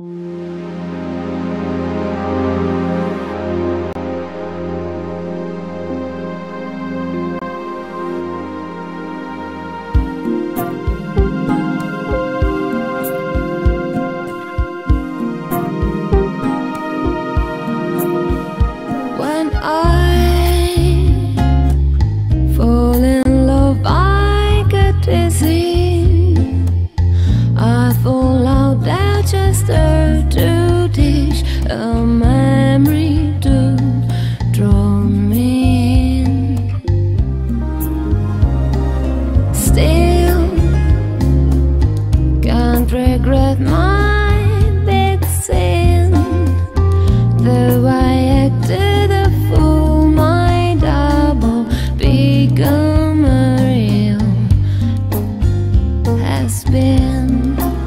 you regret my big sin. Though I acted a fool, my double become a real has been.